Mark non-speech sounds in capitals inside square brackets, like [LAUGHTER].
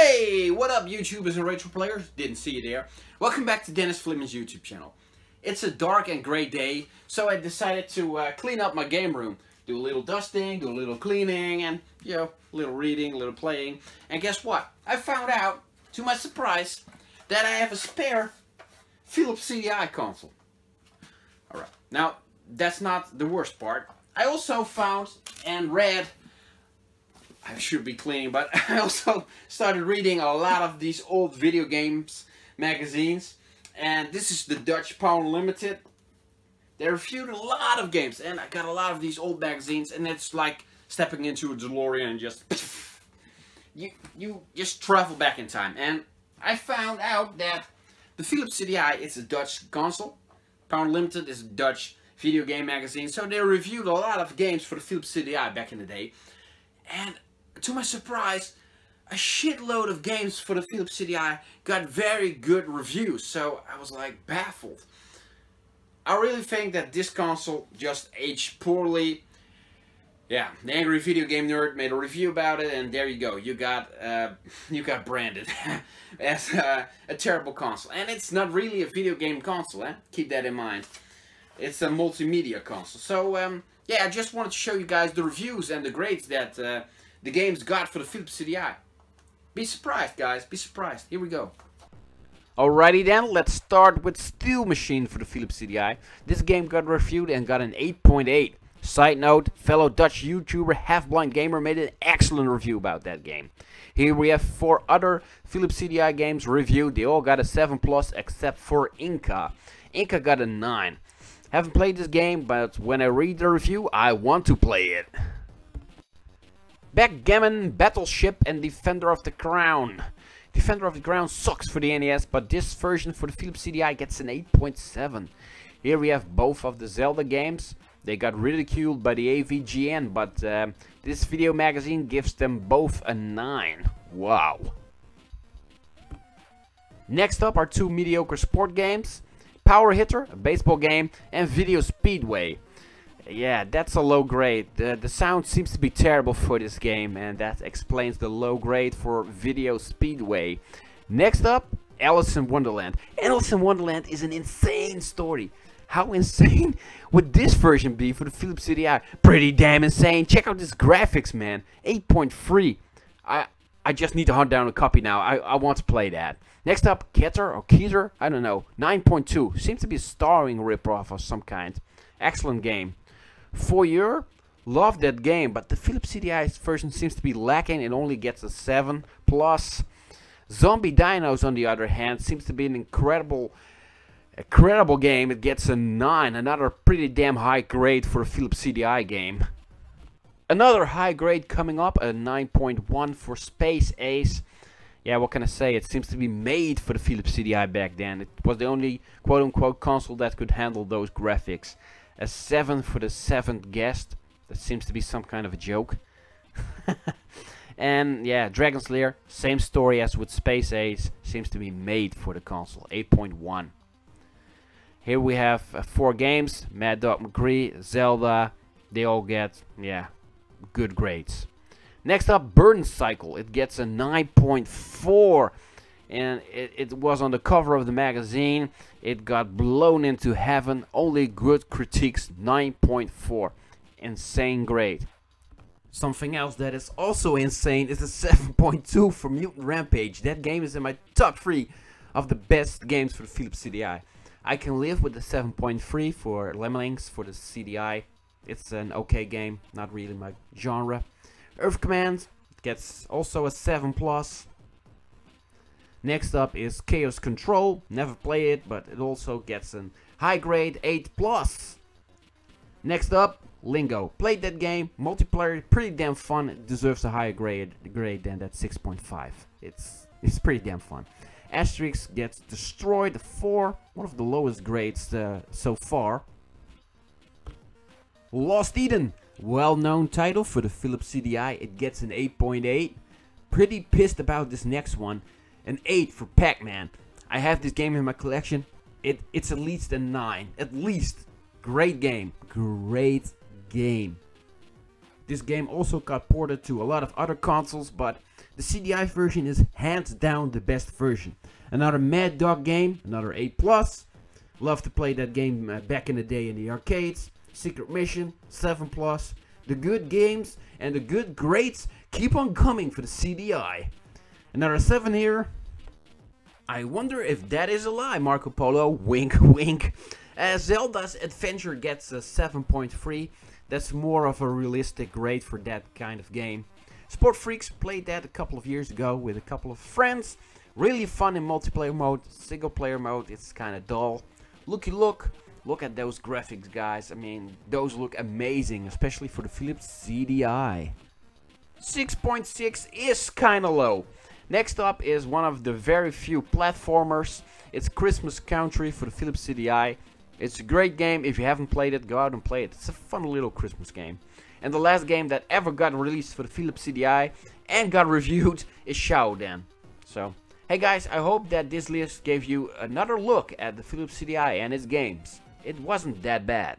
Hey, what up YouTubers and retro players? Didn't see you there. Welcome back to Dennis Fleaman's YouTube channel. It's a dark and gray day, so I decided to uh, clean up my game room. Do a little dusting, do a little cleaning, and, you know, a little reading, a little playing. And guess what? I found out, to my surprise, that I have a spare Philips CDI console. Alright, now, that's not the worst part. I also found and read I should be cleaning, but [LAUGHS] I also started reading a lot of these old video games magazines. And this is the Dutch Power Unlimited. They reviewed a lot of games, and I got a lot of these old magazines, and it's like stepping into a DeLorean and just... [LAUGHS] you, you just travel back in time. And I found out that the Philips CDI is a Dutch console. Power Unlimited is a Dutch video game magazine. So they reviewed a lot of games for the Philips CDI back in the day. And to my surprise, a shitload of games for the Philips CDI got very good reviews, so I was like baffled. I really think that this console just aged poorly. Yeah, the Angry Video Game Nerd made a review about it, and there you go. You got uh, [LAUGHS] you got branded [LAUGHS] as uh, a terrible console, and it's not really a video game console. Eh? Keep that in mind. It's a multimedia console. So um, yeah, I just wanted to show you guys the reviews and the grades that. Uh, the game's got for the Philips CDI. Be surprised, guys. Be surprised. Here we go. Alrighty then, let's start with Steel Machine for the Philips CDI. This game got reviewed and got an 8.8. Side note, fellow Dutch YouTuber Half Blind Gamer made an excellent review about that game. Here we have four other Philips CDI games reviewed. They all got a 7 plus except for Inca. Inca got a 9. Haven't played this game, but when I read the review, I want to play it. Backgammon, Battleship, and Defender of the Crown. Defender of the Crown sucks for the NES, but this version for the Philips CDI gets an 8.7. Here we have both of the Zelda games. They got ridiculed by the AVGN, but uh, this video magazine gives them both a 9. Wow. Next up are two mediocre sport games. Power Hitter, a baseball game, and Video Speedway. Yeah, that's a low grade. The, the sound seems to be terrible for this game and that explains the low grade for Video Speedway. Next up, Alice in Wonderland. Alice in Wonderland is an insane story. How insane [LAUGHS] would this version be for the Philips CDI? Pretty damn insane. Check out this graphics, man. 8.3. I I just need to hunt down a copy now. I, I want to play that. Next up, Kether or Kether, I don't know. 9.2. Seems to be a starring ripoff of some kind. Excellent game. Foyer, love that game, but the Philips CDI version seems to be lacking. It only gets a 7 plus. Zombie Dinos, on the other hand, seems to be an incredible, incredible game. It gets a 9, another pretty damn high grade for a Philips CDI game. Another high grade coming up, a 9.1 for Space Ace. Yeah, what can I say? It seems to be made for the Philips CDI back then. It was the only quote-unquote console that could handle those graphics. A 7 for the seventh guest. That seems to be some kind of a joke. [LAUGHS] and yeah, Dragon's Lair, same story as with Space Ace, seems to be made for the console. 8.1. Here we have uh, four games. Mad Dog McCree, Zelda. They all get, yeah, good grades. Next up, Burn Cycle. It gets a 9.4 and it, it, was on the cover of the magazine. It got blown into heaven. Only good critiques, 9.4. Insane grade. Something else that is also insane is a [LAUGHS] 7.2 for Mutant Rampage. That game is in my top 3 of the best games for the Philips CDI. I can live with the 7.3 for Lemmings for the CDI. It's an okay game, not really my genre. Earth Command gets also a 7 plus. Next up is Chaos Control. Never play it, but it also gets an high grade 8 plus. Next up, Lingo. Played that game, multiplayer, pretty damn fun. It deserves a higher grade grade than that 6.5. It's it's pretty damn fun. Asterix gets destroyed 4, one of the lowest grades uh, so far. Lost Eden, well-known title for the Philips CDI. It gets an 8.8. Pretty pissed about this next one an 8 for Pac-Man. I have this game in my collection. It It's at least a 9. At least. Great game. Great game. This game also got ported to a lot of other consoles, but the CDI version is hands down the best version. Another Mad Dog game, another A+. Love to play that game uh, back in the day in the arcades. Secret Mission, 7 Plus. The good games and the good grades keep on coming for the CDI. Another 7 here. I wonder if that is a lie, Marco Polo. Wink, [LAUGHS] wink. Uh, Zelda's Adventure gets a 7.3. That's more of a realistic grade for that kind of game. Sport Freaks played that a couple of years ago with a couple of friends. Really fun in multiplayer mode. Single player mode, it's kind of dull. Looky look. Look at those graphics, guys. I mean, those look amazing, especially for the Philips CDI. 6.6 is kind of low. Next up is one of the very few platformers. It's Christmas Country for the Philips CDI. It's a great game. If you haven't played it, go out and play it. It's a fun little Christmas game. And the last game that ever got released for the Philips CDI and got [LAUGHS] reviewed is Shaodan. So, hey guys, I hope that this list gave you another look at the Philips CDI and its games. It wasn't that bad.